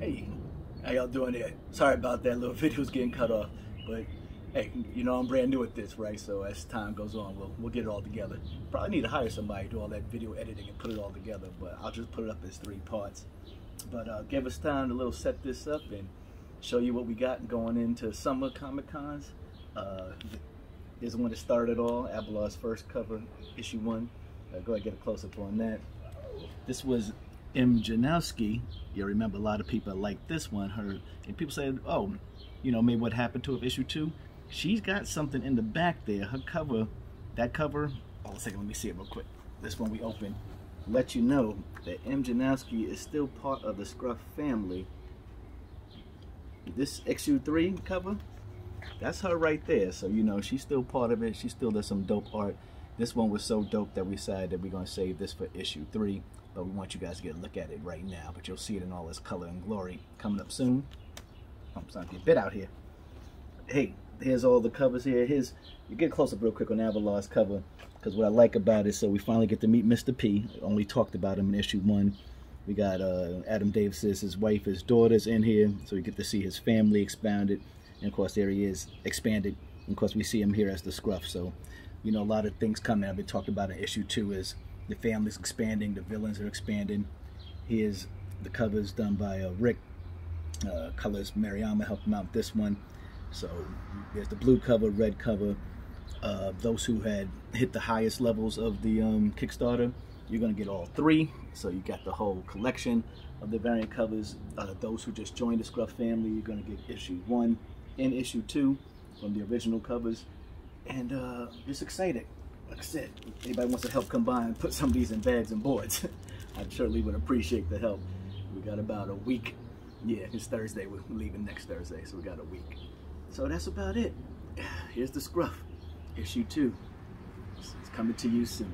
Hey, how y'all doing there? Sorry about that little video's getting cut off, but hey, you know I'm brand new at this, right? So as time goes on, we'll we'll get it all together. Probably need to hire somebody to do all that video editing and put it all together, but I'll just put it up as three parts. But uh, give us time to little set this up and show you what we got going into summer Comic Cons. Uh, here's one that started all, Abelard's first cover, issue one. Uh, go ahead and get a close up on that. This was M. Janowski. You remember a lot of people like this one. Her and people said, "Oh, you know, maybe what happened to it issue two." She's got something in the back there. Her cover, that cover. Oh, a second, let me see it real quick. This one we open, let you know that M. Janowski is still part of the Scruff family. This issue three cover, that's her right there. So you know, she's still part of it. She still does some dope art. This one was so dope that we decided that we're gonna save this for issue three but we want you guys to get a look at it right now. But you'll see it in all its color and glory coming up soon. I'm starting to get a bit out here. Hey, here's all the covers here. Here's you get close up real quick on Abelard's cover because what I like about it, so we finally get to meet Mr. P. Only talked about him in issue one. We got uh, Adam Davis, his wife, his daughters in here, so we get to see his family expounded. And of course, there he is, expanded. And of course, we see him here as the Scruff. So, you know, a lot of things coming. I've been talking about in issue two is the family's expanding, the villains are expanding. Here's the covers done by uh, Rick. Uh, colors Mariama helped him out with this one. So there's the blue cover, red cover. Uh, those who had hit the highest levels of the um, Kickstarter, you're going to get all three. So you got the whole collection of the variant covers. Uh, those who just joined the Scruff family, you're going to get issue one and issue two from the original covers. And uh, just excited like I said, anybody wants to help combine, put some of these in bags and boards, I certainly would appreciate the help. We got about a week. Yeah, it's Thursday. We're leaving next Thursday, so we got a week. So that's about it. Here's the scruff, issue two. It's coming to you soon.